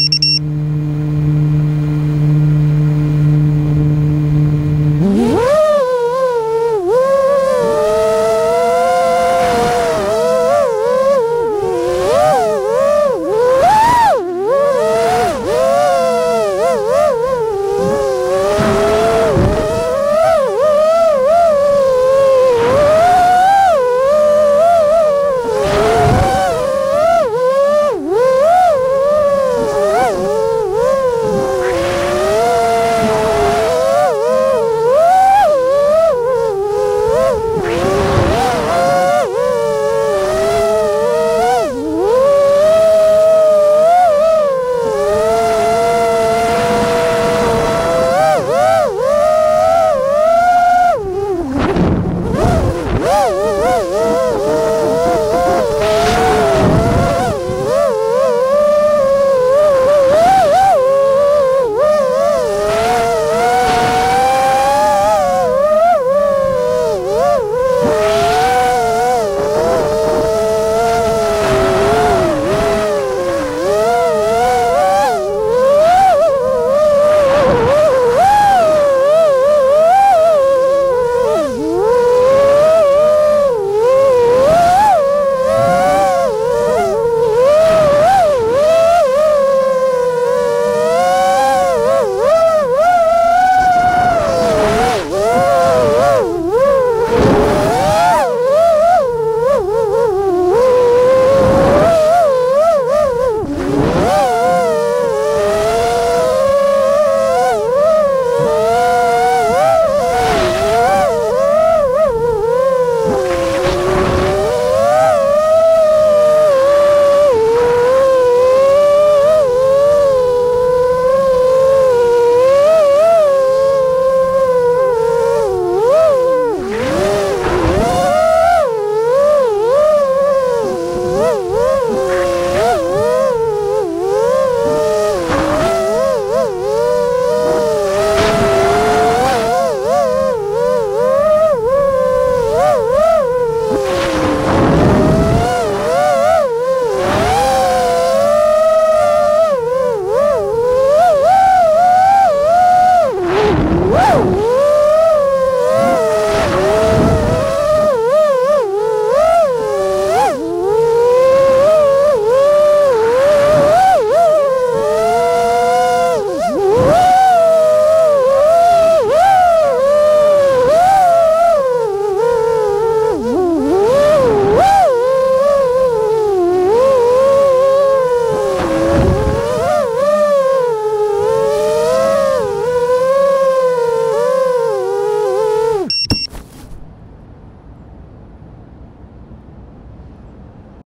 うん